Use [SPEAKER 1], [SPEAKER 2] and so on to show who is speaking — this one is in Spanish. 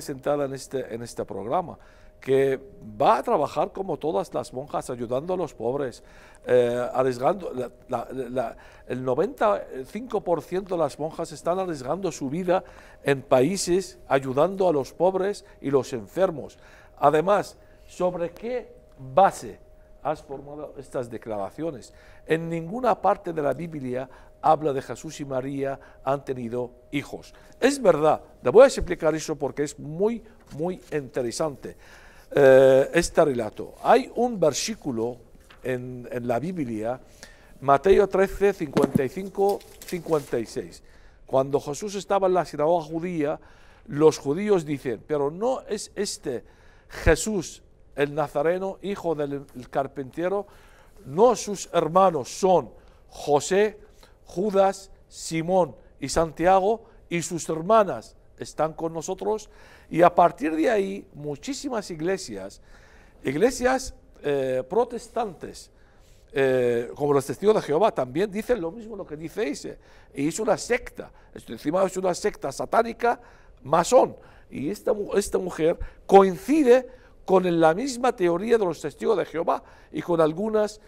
[SPEAKER 1] sentada en este, en este programa, que va a trabajar como todas las monjas, ayudando a los pobres, eh, arriesgando, el 95% de las monjas están arriesgando su vida en países ayudando a los pobres y los enfermos. Además, ¿sobre qué base has formado estas declaraciones? En ninguna parte de la Biblia habla de Jesús y María han tenido hijos. Es verdad, le voy a explicar eso porque es muy, muy interesante eh, este relato. Hay un versículo en, en la Biblia, Mateo 13, 55, 56. Cuando Jesús estaba en la sinagoga judía, los judíos dicen, pero no es este Jesús el Nazareno, hijo del carpintero, no sus hermanos son José, Judas, Simón y Santiago y sus hermanas están con nosotros y a partir de ahí muchísimas iglesias, iglesias eh, protestantes, eh, como los testigos de Jehová, también dicen lo mismo lo que dice ese. Y es una secta, encima es una secta satánica masón. Y esta, esta mujer coincide con la misma teoría de los testigos de Jehová y con algunas